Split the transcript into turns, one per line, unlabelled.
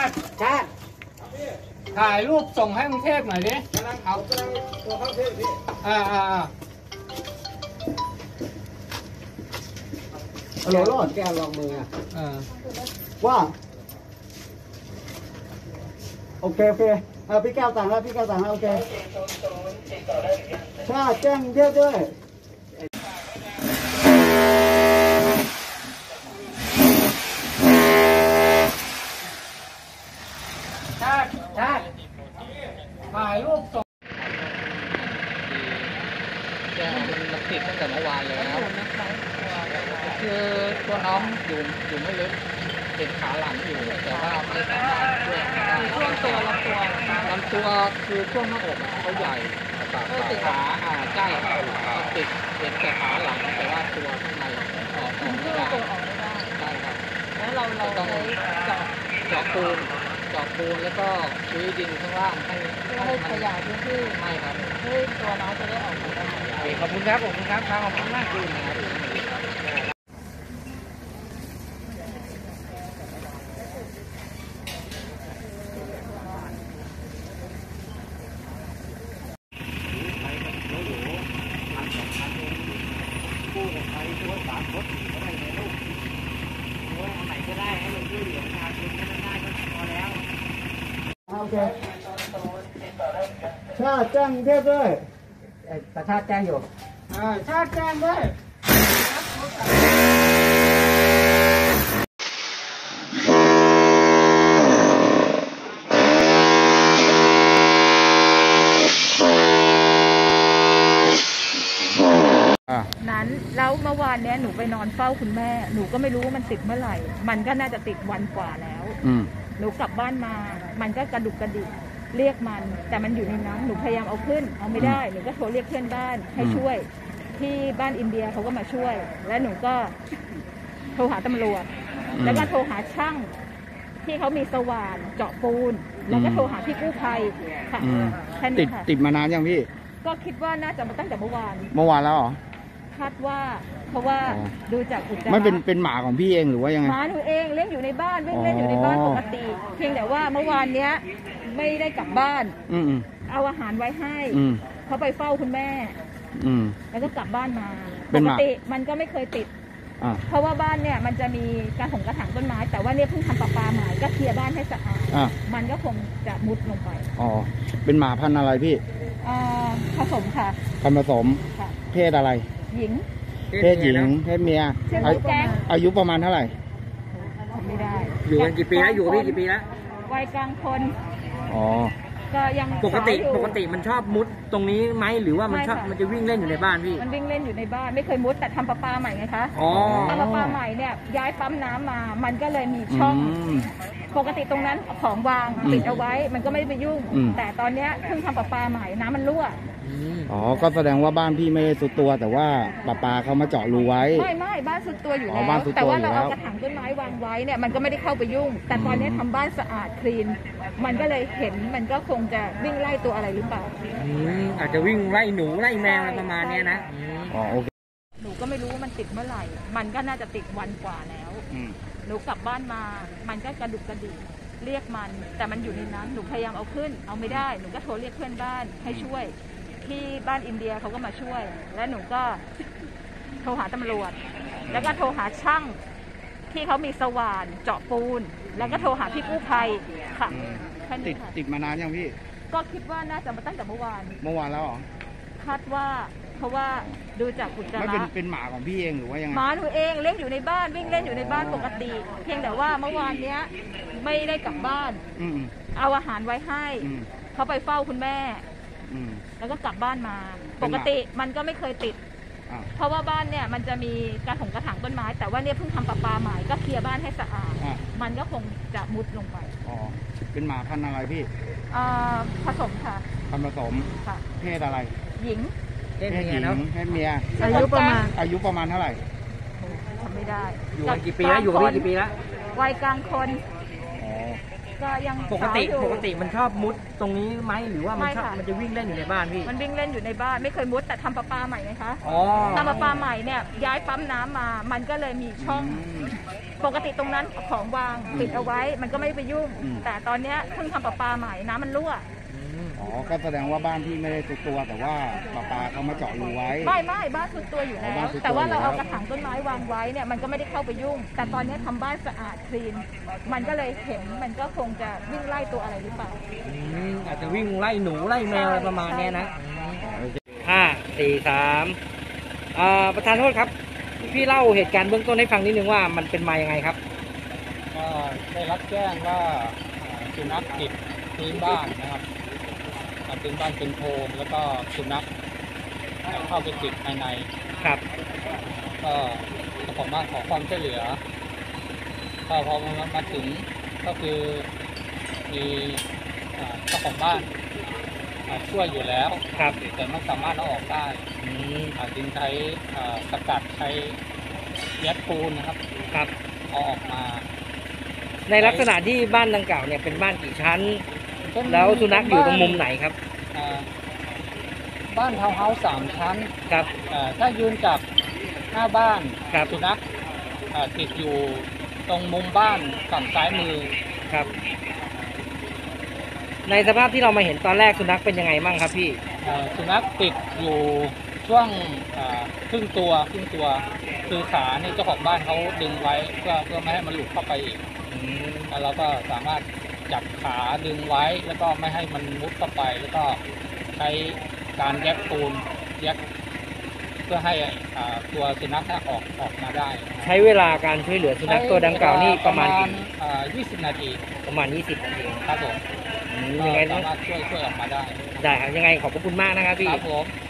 าติ
ชาติ
ถ่ายรูปส่งให้กรุงเทพหน่อยดิ
กำลังเอากำลังตัวเข้าเทพพี่
อ่าอ่าอ่า
ฮัลโหลรอดแก้วลองมืออะ
เออ
ว่าโอเคโอเคเออพี่แก้วสั่งแล้วพี่แก้วสั่งแล้วโอเคชาติแจ้งเยอะด้วย
ชาติชาติถ่ายรูปส่ง
แจ้ง มันติดตั้งแต่เมื่อวานแล้ว คือตัวน้องอยู่อยู่ไม่ลึกติดขาหลังอยู่ แต่ว่าไม่สามารถช่วยได้ช่วงตัวลำตัวลำตัวคือช่วงหน้าอกอะเขาใหญ่ขาขาอ่าใช่เขาติดติดแต่ขาหลังแต่ว่าตัวข้างในออกออกไม่ได้ใช่ครับ
แล้วเราเรา
ต้อง
ใช้เจาะ
เจาะปูนเจาะปูนแล้วก็ชื้อดินข้างล่างให้
อยายพื้นที่
ไม่ครับ
เพื่อตัวน้องจะได้ออกมาได้
ขอบคุณครับขอบคุณครับขอบคุณมากคุณนะครับ
โอเค ชาติแจ้งเยอะด้วยแต่ชาติแจ้งอยู่
อ่าชาติแจ้งด้วย
นั้นแล้วเมื่อวานเนี้ยหนูไปนอนเฝ้าคุณแม่ หนูก็ไม่รู้ว่ามันติดเมื่อไหร่ มันก็น่าจะติดวันกว่าแล้ว
อืม
หนูกลับบ้านมา มันก็กระดุกกระดิก เรียกมัน แต่มันอยู่ในน้ำหนูพยายามเอาขึ้น เอาไม่ได้หนูก็โทรเรียกเพื่อนบ้านให้
อืม
ช่วย ที่บ้านอินเดียเขาก็มาช่วย และหนูก็โทรหาตำรวจ แล้วก็โทรหาช่าง ที่เขามีสว่านเจาะปูน แล้วก็โทรหาพี่กู้ภัยค่ะ
อืม
แค่
ติ
นี้
ด
ค่ะ
ติดมานานยังพี่
ก็คิดว่าน่าจะมาตั้งแต่เมื่อวาน
เมื่อวานแล้วเหรอ
คาดว่า เพราะว่า
อ๋อ
ดูจากอุจจาระ
ไม่เป็นเป็นหมาของพี่เองหรือว่ายังไง
หมาหนูเองเลี้ยงอยู่ในบ้านวิ่งเล่นอยู่ในบ้าน
อ๋อ
ปกติ เพียงแต่ว่าเมื่อวานเนี้ยไม่ได้กลับบ้าน
อืมอืม
เอาอาหารไว้ให้
อืม
เขาไปเฝ้าคุณแม่
อืม
แล้วก็กลับบ้านมา
เป็
ป
นห
ก
มา
ติมันก็ไม่เคยติด
อ่า
เพราะว่าบ้านเนี่ยมันจะมีการถงกระถางต้นไม้ แต่ว่าเนี่ยเพิ่งทำประปาใหม่ก็เคลียร์บ้านให้สะอาด
อ่า
มันก็คงจะมุดลงไป
อ๋อเป็นหมาพันธุ์อะไรพี่
เอ่อผสมค่ะ
พันธุ์ผสม
ค่ะ
เพศอะไร
หญิง
เพศหญิงเพศเมีย
ชื่อ
อา
ลูกแจ้ง
อายุประมาณเท่าไหร่
ทำไม่ได้
อยู่กันกี่ปีแล้วอยู่กับพี่กี่ปีแล้ว
วัยกลางคน
อ๋อ
ก็ยัง
ปกติ
สาวอยู่
ปกติมันชอบมุดตรงนี้ไหมหรือว่ามันชอบ
ไม่ค่ะ
มันจะวิ่งเล่นอยู่ในบ้านพี่
มันวิ่งเล่นอยู่ในบ้านไม่เคยมุดแต่ทำประปาใหม่ไงคะ
อ๋อ
ทำประปาใหม่เนี่ยย้ายปั๊มน้ำมา มันก็เลยมีช่อง
อืม
ปกติตรงนั้นของวาง
อืม
ปิดเอาไว้มันก็ไม่ได้ไปยุ่ง
อืม
แต่ตอนเนี้ยเพิ่งทำประปาใหม่น้ำมันรั่ว
อ๋อ ก็แสดงว่าบ้านพี่ไม่ได้สุดตัว แต่ว่าป้าปาเขามาเจาะรูไว้
ไม่ไม่บ้านสุดตัวอยู่
อ๋อ
แล้ว
บ้านสุดตัว
แต่ว่า
อยู่
เรา
แล้ว
เอากระถางต้นไม้วางไว้เนี่ยมันก็ไม่ได้เข้าไปยุ่ง แต่ตอนเนี้ย
อืม
ทำบ้านสะอาดคลีน มันก็เลยเห็นมันก็คงจะวิ่งไล่ตัวอะไรหรือเปล่า
อาจจะวิ่งไล่หนูไล่แมวอะไรประมาณเนี้ยนะ
อ๋อโอเค
หนูก็ไม่รู้ว่ามันติดเมื่อไหร่ มันก็น่าจะติดวันกว่าแล้ว
อืม
หนูกลับบ้านมา มันก็กระดุกกระดิกเรียกมัน แต่มันอยู่ในนั้น หนูพยายามเอาขึ้น เอาไม่ได้ หนูก็โทรเรียกเพื่อนบ้านให้ช่วย ที่บ้านอินเดียเขาก็มาช่วย และหนูก็โทรหาตำรวจ แล้วก็โทรหาช่างที่เขามีสว่านเจาะปูน แล้วก็โทรหาพี่กู้ภัยค่ะ
อืม
แค่
ติ
นี้
ด
ค่ะ
ติดมานานยังพี่
ก็คิดว่าน่าจะมาตั้งแต่เมื่อวาน
เมื่อวานแล้วเหรอ
คาดว่า เพราะว่าดูจากอุจจา
ไม่เป็น
ระ
เป็นหมาของพี่เองหรือว่ายังไง
หมาหนูเองเลี้ยงอยู่ในบ้านวิ่งเล่นอยู่ในบ้านปกติ เพียงแต่ว่าเมื่อวานเนี้ยไม่ได้กลับบ้าน
อืมอืม
เอาอาหารไว้ให้
อืม
เขาไปเฝ้าคุณแม่
อืม
แล้วก็กลับบ้านมา
เป็
ป
นห
ก
มา
ติมันก็ไม่เคยติด
อ่า
เพราะว่าบ้านเนี่ยมันจะมีการถงกระถางต้นไม้ แต่ว่าเนี่ยเพิ่งทำประปาใหม่ก็เคลียร์บ้านให้สะอาด
อ่า
มันก็คงจะมุดลงไป
อ๋อเป็นหมาพันธุ์อะไรพี่
เอ่อผสมค่ะ
พันธุ์ผสม
ค่ะ
เพศอะไร
หญิง
เพศหญิงเพศเมีย
อายุประมาณ
อายุประมาณเท่าไหร่
ทำไม่ได้
อยู่กันกี่ปีแล้วอยู่กับพี่กี่ปีแล้ว
วัยกลางคน
อ๋อ
ก็ยัง
ปกติ
สาวอยู่
ปกติมันชอบมุดตรงนี้ไหมหรือว่ามัน
ไม่
ชอบ
ค่ะ
มันจะวิ่งเล่นอยู่ในบ้านพี่
มันวิ่งเล่นอยู่ในบ้านไม่เคยมุดแต่ทำประปาใหม่ไหมคะ
อ๋อ
ทำประปาใหม่เนี่ยย้ายปั๊มน้ำมา มันก็เลยมีช่องปกติตรงนั้นของวางปิดเอาไว้ มันก็ไม่ได้ไปยุ่ง
อืม
แต่ตอนเนี้ยเพิ่งทำประปาใหม่น้ำมันรั่ว
อ๋อ ก็แสดงว่าบ้านพี่ไม่ได้สุดตัว แต่ว่าประปาเขามาเจาะรูไว้
ไม่ไม่บ้านสุดตัวอยู่
อ๋อ
แล้
บ้า
วน
สุดตัว
แต่ว่าเราเอา
อยู่แล้ว
กระถางต้นไม้วางไว้เนี่ยมันก็ไม่ได้เข้าไปยุ่ง แต่ตอนนี้ทำบ้านสะอาดคลีน มันก็เลยเห็นมันก็คงจะวิ่งไล่ตัวอะไรหรือเปล่า
อืมอาจจะวิ่งไล่หนูไล่แมวอะไรประมาณเนี้ยนะ
โอเค
ห้าสี่สามอ่าประธานโทษครับ พี่เล่าเหตุการณ์เบื้องต้นให้ฟังนิดนึงว่ามันเป็นมายังไงครับ
ก็ได้รับแจ้งว่าอ่าสุนัขติดพื้นบ้านนะครับ อ่าพื้นบ้านเป็นโพรงแล้วก็สุนัขเข้าไปติดภายใน
ครับ
ก็เจ้าของบ้านขอความช่วยเหลือก็พอมามาถึงก็คือมีเจ้าของบ้านช่วยอยู่แล้ว
ครับ
แต่ไม่สามารถเอาออกได้
อา
จึงใช้สกัดใช้ยัดปูนนะครับ
ครับ
เอาออกมา
ในลักษณะที่บ้านดังกล่าวเนี่ยเป็นบ้านกี่ชั้น แล้วสุนัขอยู่ตรงมุมไหนครับ
อ่าบ้านทาวน์เฮาส์สามชั้น
ครับ
อ่าถ้ายืนจากหน้าบ้าน
ครับ
สุนัขอ่าติดอยู่ตรงมุมบ้านฝั่งซ้ายมือ
ครับ ในสภาพที่เรามาเห็นตอนแรกสุนัขเป็นยังไงบ้างครับพี่
อ่าสุนัขติดอยู่ช่วงอ่าครึ่งตัวครึ่งตัวคือขาเนี่ยเจ้าของบ้านเขาดึงไว้เพื่อเพื่อไม่ให้มันหลุดเข้าไปอีก
อืม
แล้วเราก็สามารถ จับขาดึงไว้ แล้วก็ไม่ให้มันมุดเข้าไป แล้วก็ใช้การแยกปูนแยกเพื่อให้อ่าตัวสุนัขน่ะออกออกมาได้
ใช้เวลาการช่วยเหลือสุนัขตัวดังกล่าวนี่ประมาณกี่
อ่า20 นาที
ประมาณ 20นาที
ครับผม
อืม
ก็
ยังไงต้อ
สางมารถช่วยช่วยออกมาได้
ได้ครับยังไงขอบพระคุณมากนะครับพี่
ครับผม
ค